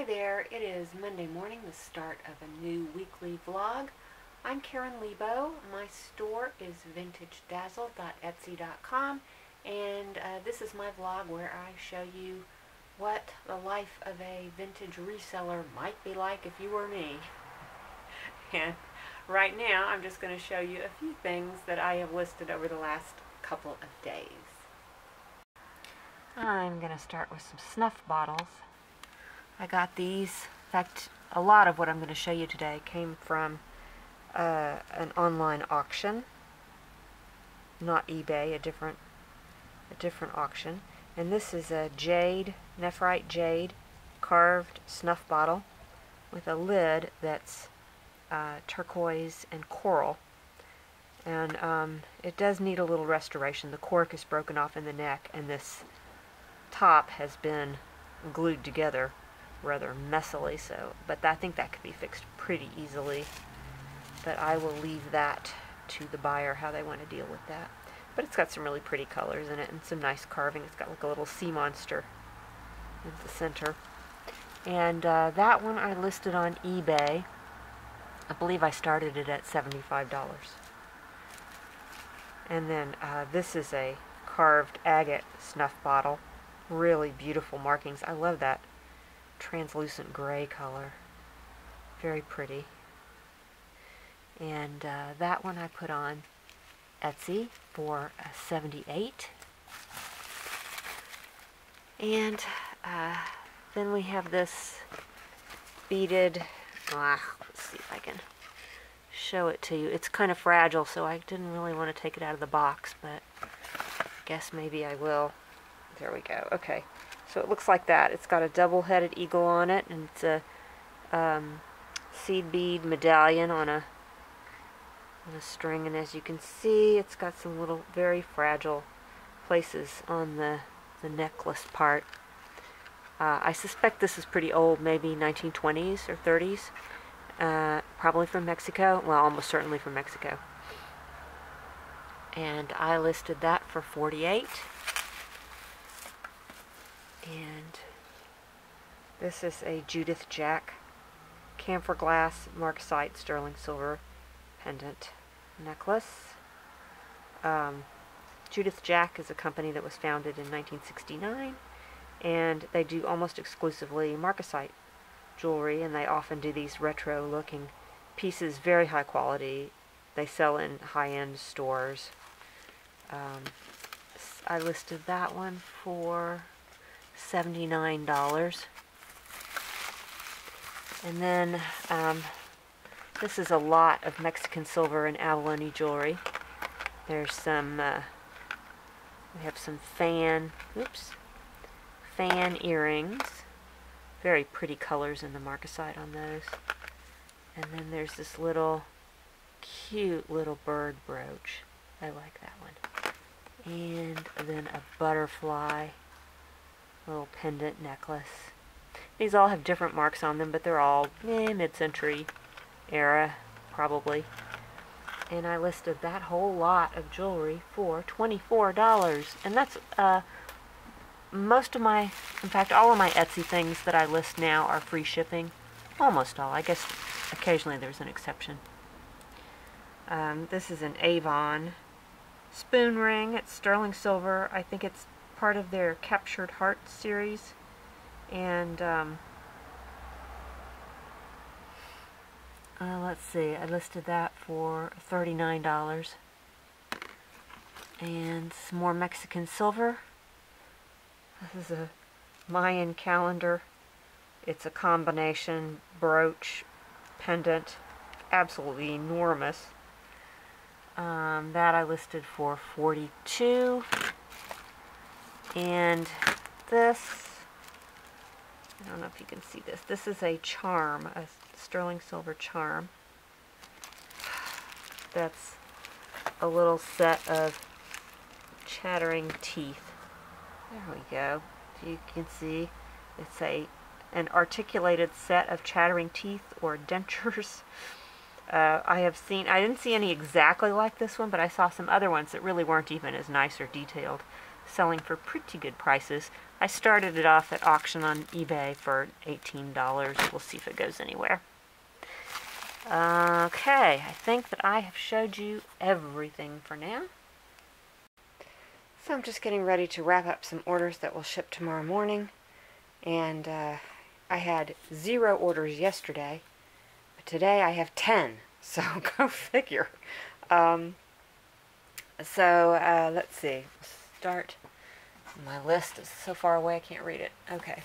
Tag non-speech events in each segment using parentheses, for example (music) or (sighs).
Hi there, it is Monday morning, the start of a new weekly vlog. I'm Karen Leabo. My store is vintagedazzle.etsy.com and uh, this is my vlog where I show you what the life of a vintage reseller might be like if you were me. (laughs) And right now I'm just going to show you a few things that I have listed over the last couple of days. I'm going to start with some snuff bottles. I got these. In fact, a lot of what I'm going to show you today came from uh, an online auction, not eBay, a different, a different auction. And this is a jade, nephrite jade, carved snuff bottle with a lid that's uh, turquoise and coral. And um, it does need a little restoration. The cork is broken off in the neck, and this top has been glued together rather messily so but I think that could be fixed pretty easily. But I will leave that to the buyer how they want to deal with that. But it's got some really pretty colors in it and some nice carving. It's got like a little sea monster in the center. And uh, that one I listed on eBay. I believe I started it at $75 and then uh, this is a carved agate snuff bottle. Really beautiful markings. I love that translucent gray color. Very pretty. And uh, that one I put on Etsy for uh, 78 And uh, then we have this beaded, ah, let's see if I can show it to you. It's kind of fragile, so I didn't really want to take it out of the box, but I guess maybe I will. There we go. Okay. So it looks like that. It's got a double-headed eagle on it, and it's a um, seed bead medallion on a on a string. And as you can see, it's got some little very fragile places on the the necklace part. Uh, I suspect this is pretty old, maybe 1920s or 30s. Uh, probably from Mexico. Well, almost certainly from Mexico. And I listed that for 48 and this is a Judith Jack camphor glass marcasite sterling silver pendant necklace. Um, Judith Jack is a company that was founded in 1969 and they do almost exclusively marcasite jewelry and they often do these retro looking pieces, very high quality. They sell in high-end stores. Um, I listed that one for $79. And then um, this is a lot of Mexican silver and abalone jewelry. There's some, uh, we have some fan, oops, fan earrings. Very pretty colors in the marcasite on those. And then there's this little cute little bird brooch. I like that one. And then a butterfly little pendant necklace. These all have different marks on them, but they're all eh, mid-century era, probably. And I listed that whole lot of jewelry for $24. And that's, uh, most of my, in fact, all of my Etsy things that I list now are free shipping. Almost all. I guess occasionally there's an exception. Um, this is an Avon spoon ring. It's sterling silver. I think it's part of their Captured Heart series. And, um, uh, let's see, I listed that for $39. And some more Mexican silver. This is a Mayan calendar. It's a combination brooch, pendant, absolutely enormous. Um, that I listed for 42 and this, I don't know if you can see this, this is a charm, a sterling silver charm. That's a little set of chattering teeth. There we go. You can see it's a an articulated set of chattering teeth or (laughs) dentures. Uh, I have seen, I didn't see any exactly like this one, but I saw some other ones that really weren't even as nice or detailed selling for pretty good prices. I started it off at auction on eBay for $18. We'll see if it goes anywhere. Okay, I think that I have showed you everything for now. So I'm just getting ready to wrap up some orders that will ship tomorrow morning. And uh, I had zero orders yesterday, but today I have 10. (laughs) So go figure. Um, so uh, let's see. Start. My list is so far away I can't read it. Okay.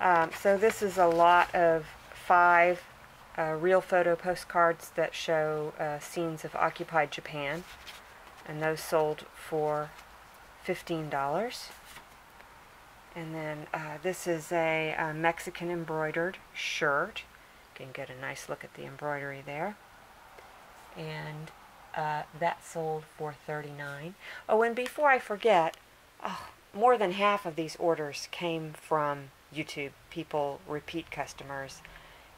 Um, so this is a lot of five uh, real photo postcards that show uh, scenes of occupied Japan, and those sold for $15. And then uh, this is a, a, Mexican embroidered shirt. You can get a nice look at the embroidery there. And uh, that sold for 39 Oh, and before I forget, oh, more than half of these orders came from YouTube, people, repeat customers.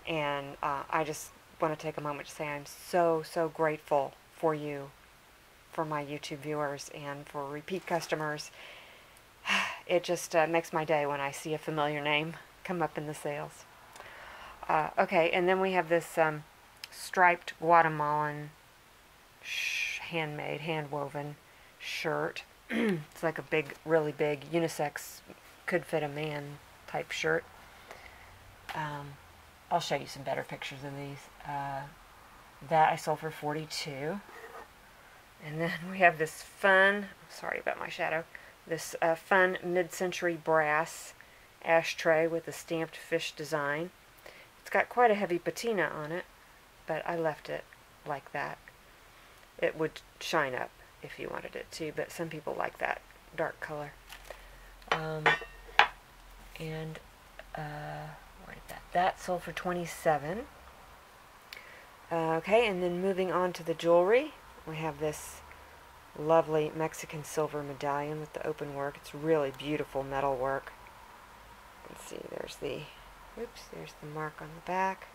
And uh, I just want to take a moment to say I'm so, so grateful for you, for my YouTube viewers, and for repeat customers. (sighs) It just uh, makes my day when I see a familiar name come up in the sales. Uh, okay, and then we have this um, striped Guatemalan handmade, hand-woven shirt. (clears throat) it's like a big, really big unisex, could fit a man type shirt. Um, I'll show you some better pictures of these. Uh, that I sold for 42 And then we have this fun, sorry about my shadow, this uh, fun mid-century brass ashtray with a stamped fish design. It's got quite a heavy patina on it, but I left it like that. It would shine up if you wanted it to, but some people like that dark color. Um, and uh, where that? That sold for 27 uh, Okay, and then moving on to the jewelry, we have this lovely Mexican silver medallion with the open work. It's really beautiful metal work. Let's see, there's the, oops, there's the mark on the back.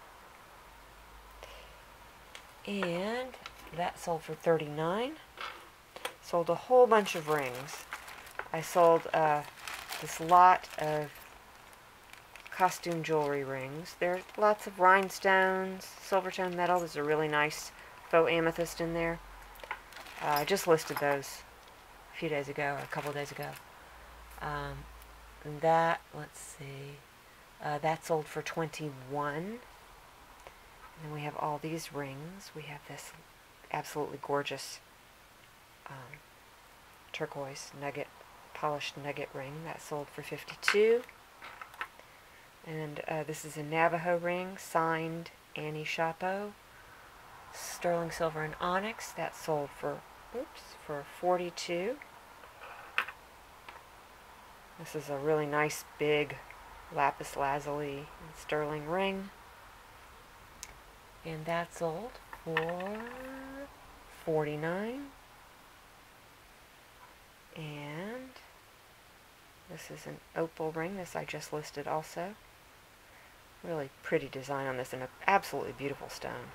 And that sold for 39 Sold a whole bunch of rings. I sold uh, this lot of costume jewelry rings. There's lots of rhinestones, silver tone metal. There's a really nice faux amethyst in there. Uh, I just listed those a few days ago, or a couple days ago. Um, that, let's see, uh, that sold for 21 And then we have all these rings. We have this absolutely gorgeous um, turquoise nugget, polished nugget ring that sold for 52 and uh, this is a Navajo ring signed Annie Chapo sterling silver and onyx that sold for oops for 42 this is a really nice big lapis lazuli and sterling ring. And that sold for 49 and this is an opal ring this I just listed also. Really pretty design on this and an absolutely beautiful stone.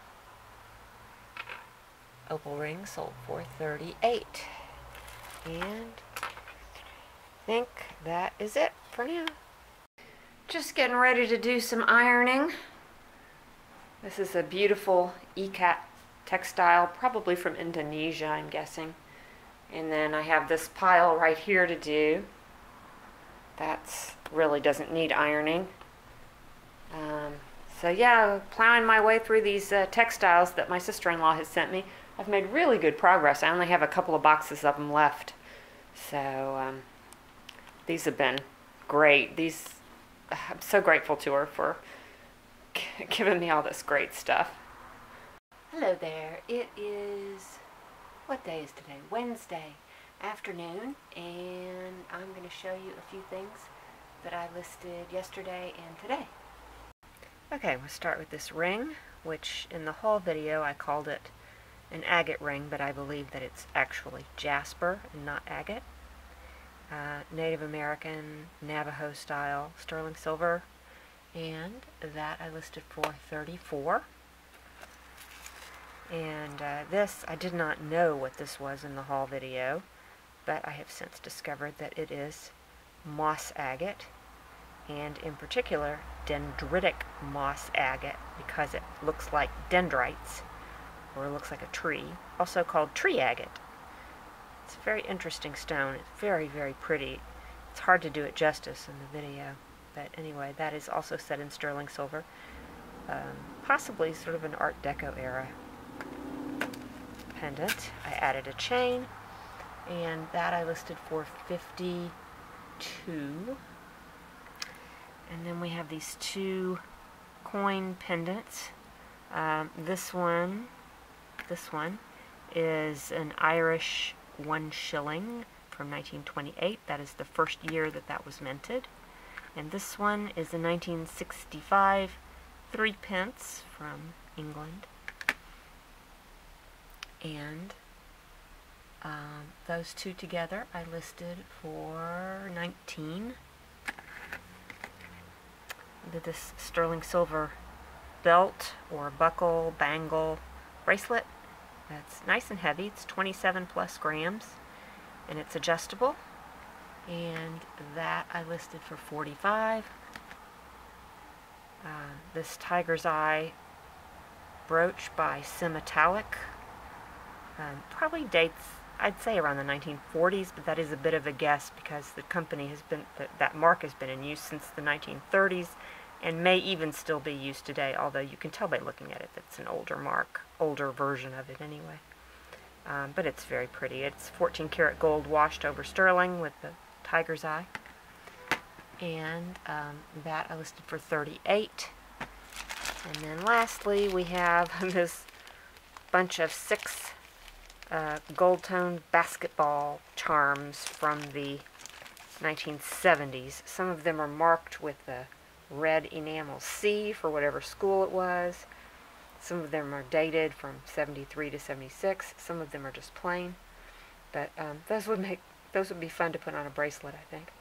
Opal ring sold for 38 and I think that is it for now. Just getting ready to do some ironing. This is a beautiful ikat textile probably from Indonesia I'm guessing and then I have this pile right here to do. That really doesn't need ironing. Um, so yeah, plowing my way through these uh, textiles that my sister-in-law has sent me. I've made really good progress. I only have a couple of boxes of them left. So um, these have been great. These I'm so grateful to her for (laughs) giving me all this great stuff. Hello there. It is what day is today? Wednesday afternoon and I'm going to show you a few things that I listed yesterday and today. Okay, we'll start with this ring, which in the whole video I called it an agate ring, but I believe that it's actually jasper and not agate. Uh, Native American, Navajo style, sterling silver, and that I listed for 34 and uh, this, I did not know what this was in the haul video, but I have since discovered that it is moss agate, and in particular dendritic moss agate because it looks like dendrites, or it looks like a tree, also called tree agate. It's a very interesting stone. It's very, very pretty. It's hard to do it justice in the video, but anyway, that is also set in sterling silver. Um, possibly sort of an Art Deco era pendant. I added a chain, and that I listed for 52. And then we have these two coin pendants. Um, this one, this one is an Irish one shilling from 1928. That is the first year that that was minted. And this one is a 1965 three pence from England. And um, those two together I listed for 19. Did this sterling silver belt or buckle, bangle, bracelet. That's nice and heavy. It's 27 plus grams and it's adjustable. And that I listed for 45. Uh, this Tiger's Eye brooch by Symmetalic um, probably dates, I'd say around the 1940s, but that is a bit of a guess because the company has been, that, that mark has been in use since the 1930s and may even still be used today, although you can tell by looking at it that it's an older mark, older version of it anyway. Um, but it's very pretty. It's 14 karat gold washed over sterling with the tiger's eye. And um, that I listed for 38 And then lastly, we have (laughs) this bunch of six uh, gold tone basketball charms from the 1970s. Some of them are marked with the red enamel C for whatever school it was. Some of them are dated from 73 to 76. Some of them are just plain. But um, those would make those would be fun to put on a bracelet, I think.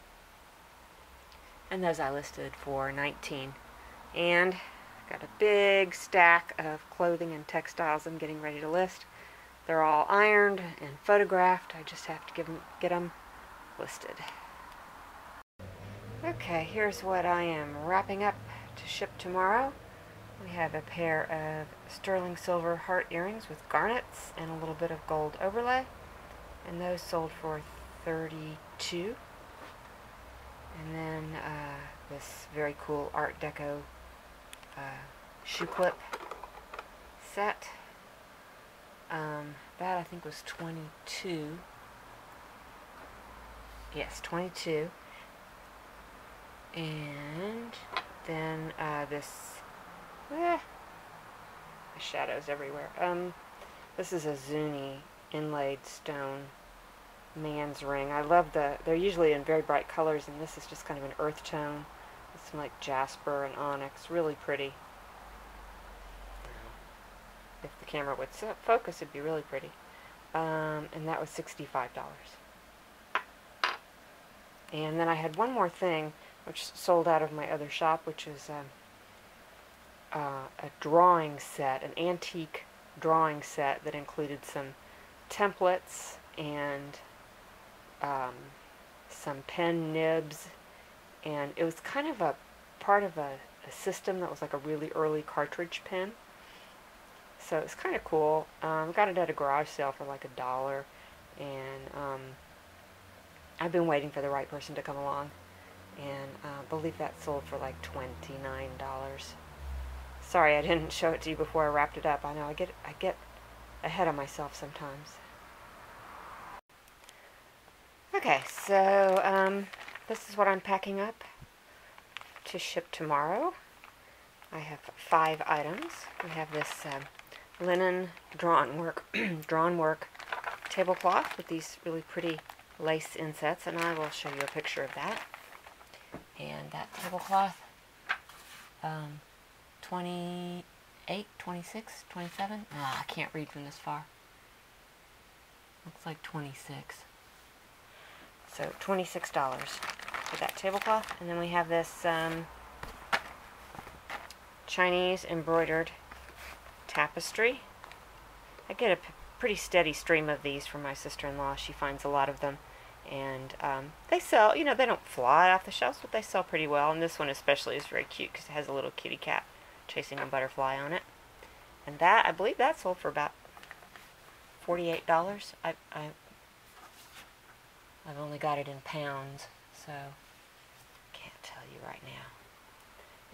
And those I listed for 19. And I've got a big stack of clothing and textiles I'm getting ready to list. They're all ironed and photographed. I just have to give them, get them listed. Okay, here's what I am wrapping up to ship tomorrow. We have a pair of sterling silver heart earrings with garnets and a little bit of gold overlay. And those sold for 32 And then uh, this very cool Art Deco uh, shoe clip set. Um, that I think was 22. Yes, 22. And then uh, this, eh, the shadows everywhere. Um, this is a Zuni inlaid stone man's ring. I love the, they're usually in very bright colors, and this is just kind of an earth tone. Some like jasper and onyx, really pretty if the camera would focus, it'd be really pretty. Um, and that was $65. And then I had one more thing, which sold out of my other shop, which is um, uh, a drawing set, an antique drawing set that included some templates and um, some pen nibs. And it was kind of a part of a, a system that was like a really early cartridge pen. So it's kind of cool. Um, got it at a garage sale for like a dollar, and um, I've been waiting for the right person to come along, and uh, I believe that sold for like twenty-nine dollars. Sorry, I didn't show it to you before I wrapped it up. I know I get I get ahead of myself sometimes. Okay, so um, this is what I'm packing up to ship tomorrow. I have five items. We have this. Uh, linen drawn work, (clears throat) drawn work tablecloth with these really pretty lace insets, and I will show you a picture of that. And that tablecloth, um, 28, 26, 27. Ah, I can't read from this far. Looks like 26. So $26 for that tablecloth. And then we have this um, Chinese embroidered tapestry. I get a pretty steady stream of these from my sister-in-law. She finds a lot of them And um, they sell, you know, they don't fly off the shelves, but they sell pretty well. And this one especially is very cute because it has a little kitty cat chasing a butterfly on it. And that, I believe that sold for about $48. I, I, I've only got it in pounds, so can't tell you right now.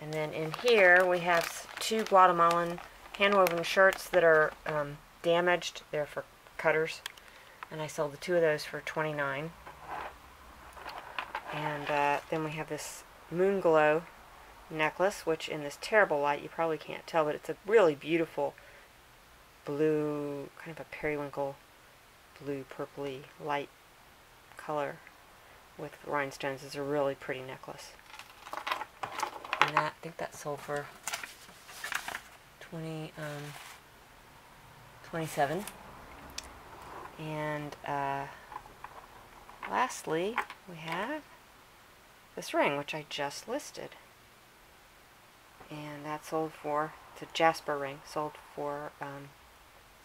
And then in here we have two Guatemalan handwoven shirts that are um, damaged. They're for cutters. And I sold the two of those for 29 And uh, then we have this Moon Glow necklace, which in this terrible light you probably can't tell, but it's a really beautiful blue, kind of a periwinkle blue, purpley, light color with rhinestones. It's a really pretty necklace. And that, I think that sold for 20, um, 27. And uh, lastly, we have this ring, which I just listed. And that sold for, it's a Jasper ring, sold for um,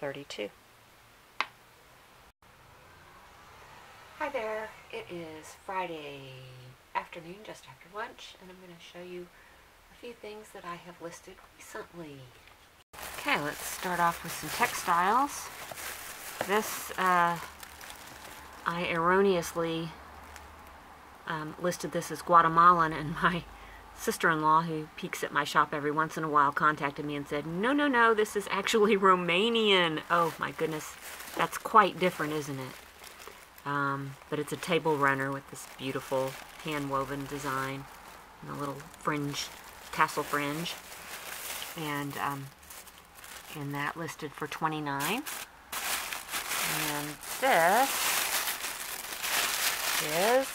32. Hi there, it is Friday afternoon, just after lunch, and I'm going to show you a few things that I have listed recently. Okay, let's start off with some textiles. This, uh, I erroneously um, listed this as Guatemalan, and my (laughs) sister-in-law, who peeks at my shop every once in a while, contacted me and said, no, no, no, this is actually (laughs) Romanian. Oh, my goodness. That's quite different, isn't it? Um, but it's a table runner with this beautiful hand-woven design and a little fringe, tassel fringe. And, um, and that listed for 29 And this is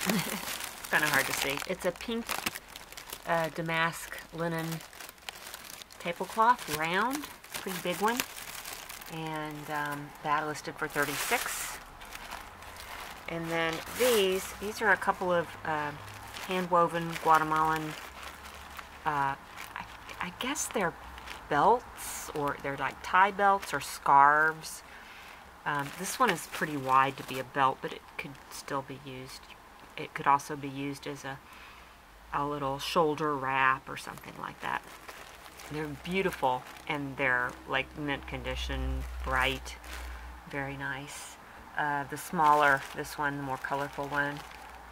(laughs) kind of hard to see. It's a pink uh, damask linen tablecloth, round, pretty big one. And um, that listed for 36 And then these, these are a couple of uh, hand-woven Guatemalan, uh, I, guess they're belts, or they're like tie belts or scarves. Um, this one is pretty wide to be a belt, but it could still be used it could also be used as a, a little shoulder wrap or something like that. They're beautiful and they're like mint condition, bright, very nice. Uh, the smaller, this one, the more colorful one,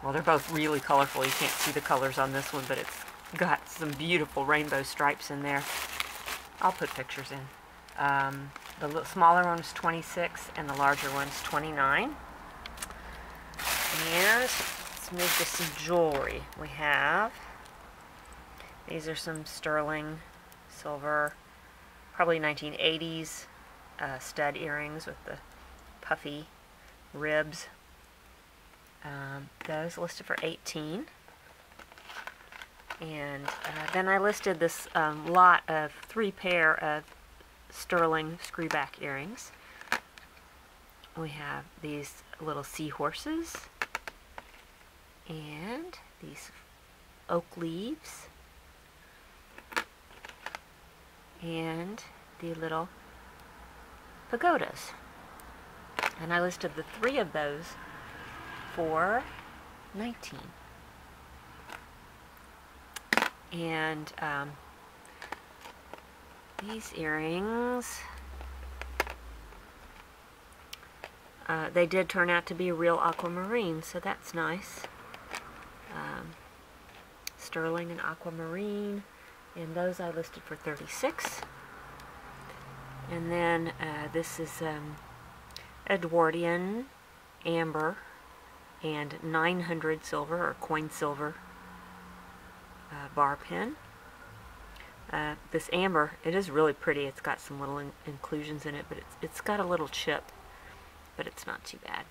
well they're both really colorful. You can't see the colors on this one, but it's got some beautiful rainbow stripes in there. I'll put pictures in. Um, the smaller one's 26 and the larger one's 29. And let's move to some jewelry. We have, these are some sterling silver, probably 1980s uh, stud earrings with the puffy ribs. Um, those listed for 18 and uh, then I listed this um, lot of three pair of sterling screwback earrings. We have these little seahorses and these oak leaves and the little pagodas. And I listed the three of those for 19. And um, these earrings, uh, they did turn out to be real aquamarine, so that's nice. Um, sterling and aquamarine and those I listed for 36 and then uh, this is um, Edwardian amber and 900 silver or coin silver uh, bar pin uh, this amber it is really pretty it's got some little in inclusions in it but it's, it's got a little chip but it's not too bad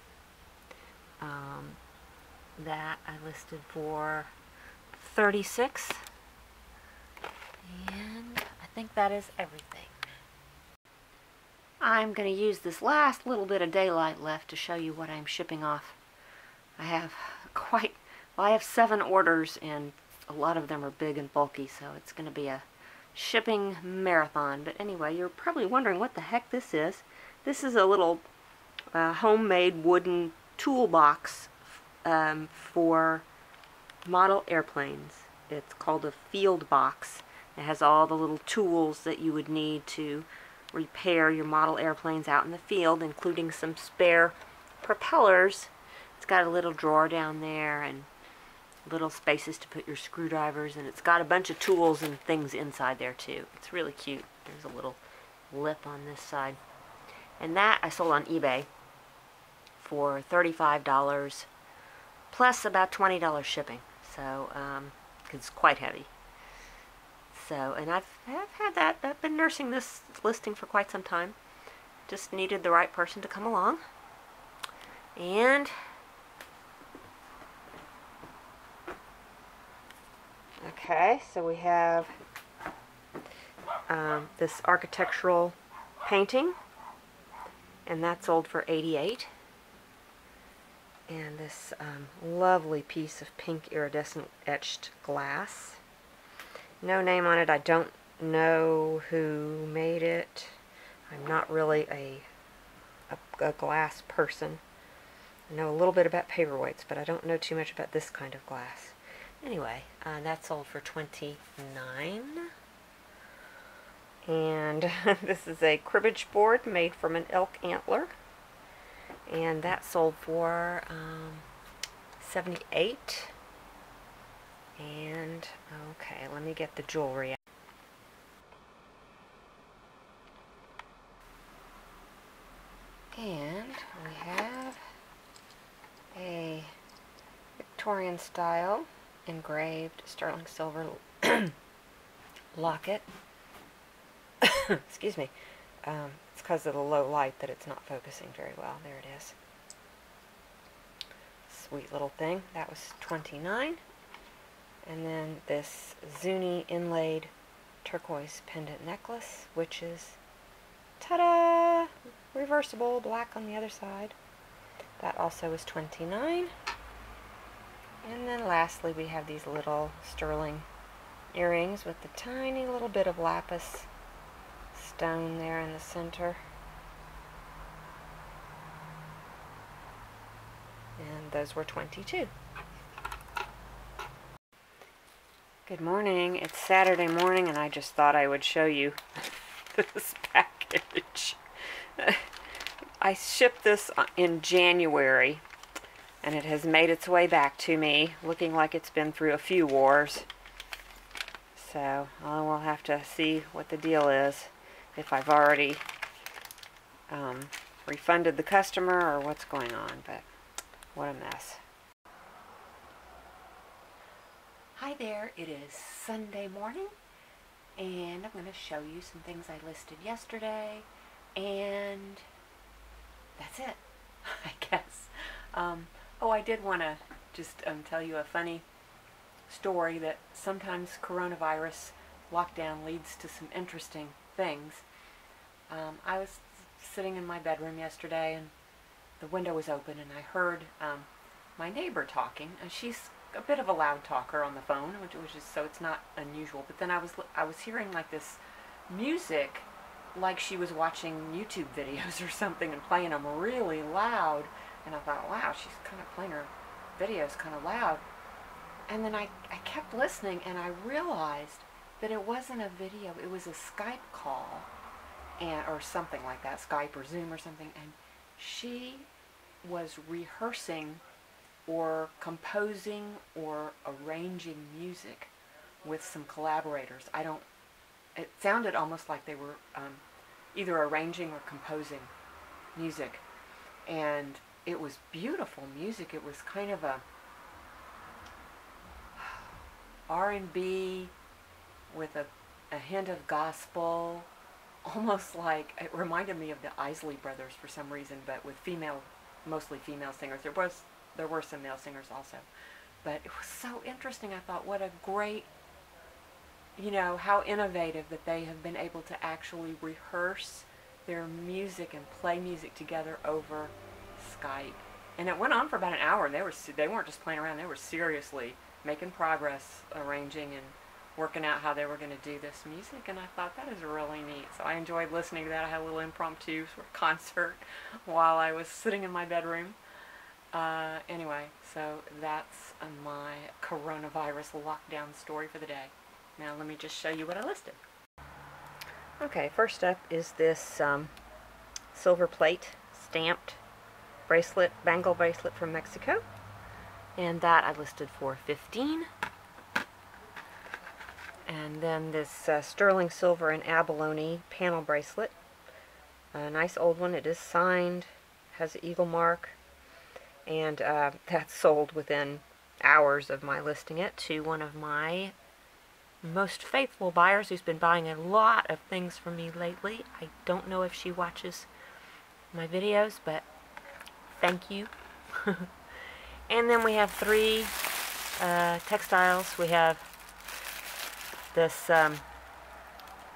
um, that I listed for 36 and I think that is everything. I'm going to use this last little bit of daylight left to show you what I'm shipping off. I have (laughs) quite, well I have seven orders and a lot of them are big and bulky so it's going to be a shipping marathon. But anyway, you're probably wondering what the heck this is. This is a little a homemade wooden toolbox um, for model airplanes. It's called a field box. It has all the little tools that you would need to repair your model airplanes out in the field, including some spare propellers. It's got a little drawer down there and little spaces to put your screwdrivers, and it's got a bunch of tools and things inside there too. It's really cute. There's a little lip on this side. And that I sold on eBay for $35 plus about $20 shipping. So, um, it's quite heavy. So, and I've, I've had that, I've been nursing this listing for quite some time. Just needed the right person to come along. And okay, so we have um, this architectural painting, and that sold for 88 and this um, lovely piece of pink iridescent etched glass. No name on it. I don't know who made it. I'm not really a, a, a glass person. I know a little bit about paperweights, but I don't know too much about this kind of glass. Anyway, uh, that sold for 29 and (laughs) this is a cribbage board made from an elk antler. And that sold for um, 78 and okay let me get the jewelry out. and we have a Victorian style engraved sterling silver (coughs) locket (coughs) excuse me um, it's because of the low light that it's not focusing very well. There it is. Sweet little thing. That was 29 And then this Zuni inlaid turquoise pendant necklace, which is, ta-da, reversible, black on the other side. That also is 29 And then lastly, we have these little sterling earrings with the tiny little bit of lapis stone there in the center. And those were 22. Good morning. It's Saturday morning and I just thought I would show you (laughs) this package. (laughs) I shipped this in January and it has made its way back to me looking like it's been through a few wars. So we'll have to see what the deal is if I've already um, refunded the customer or what's going on, but what a mess. Hi there, it is Sunday morning and I'm going to show you some things I listed yesterday and that's it, (laughs) I guess. Um, oh, I did want to just um, tell you a funny story that sometimes coronavirus lockdown leads to some interesting things. Um, I was sitting in my bedroom yesterday and the window was open and I heard um, my neighbor talking and she's a bit of a loud talker on the phone which, which is so it's not unusual but then I was I was hearing like this music like she was watching YouTube (laughs) videos or something and playing them really loud and I thought wow she's kind of playing her videos kind of loud and then I, I kept listening and I realized that it wasn't a video it was a Skype call and or something like that, Skype or Zoom or something, and she was rehearsing or composing or arranging music with some collaborators. I don't, it sounded almost like they were um, either arranging or composing music. And it was beautiful music. It was kind of a R&B with a, a hint of gospel almost like it reminded me of the Isley Brothers for some reason, but with female, mostly female singers. There was there were some male singers also, but it was so interesting. I thought, what a great, you know, how innovative that they have been able to actually rehearse their music and play music together over Skype. And it went on for about an hour. And they were they weren't just playing around; they were seriously making progress, arranging and working out how they were going to do this music, and I thought that is really neat. So I enjoyed listening to that. I had a little impromptu sort of concert (laughs) while I was sitting in my bedroom. Uh, anyway, so that's my coronavirus lockdown story for the day. Now let me just show you what I listed. Okay, first up is this um, silver plate stamped bracelet, bangle bracelet from Mexico. And that I listed for 15 and then this uh, sterling silver and abalone panel bracelet. A nice old one. It is signed, has an eagle mark, and uh, (laughs) that's sold within hours of my listing it to one of my most faithful buyers who's been buying a lot of things from me lately. I don't know if she watches my videos, but thank you. (laughs) and then we have three uh, textiles. We have this um,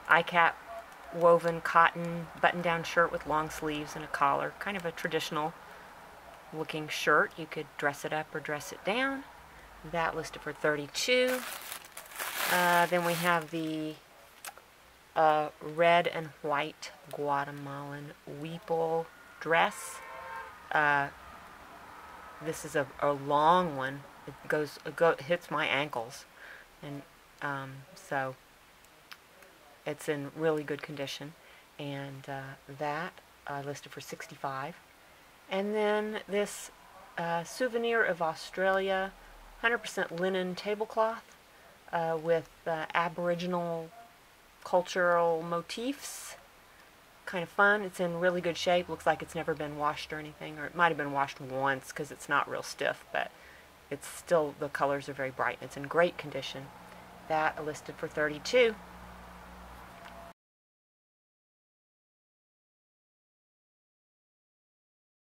ikat woven cotton button-down shirt with long sleeves and a collar. Kind of a traditional looking shirt. You could dress it up or dress it down. That listed for 32 uh, Then we have the uh, red and white Guatemalan huipil dress. Uh, this is a, a long one. It goes, it go, hits my ankles. And um, so it's in really good condition. And uh, that I uh, listed for 65 And then this uh, souvenir of Australia, 100% linen tablecloth uh, with Aboriginal cultural motifs. Kind of fun. It's in really good shape. Looks like it's never been washed or anything, or it might have been washed once because it's not real stiff, but it's still, the colors are very bright. It's in great condition that listed for 32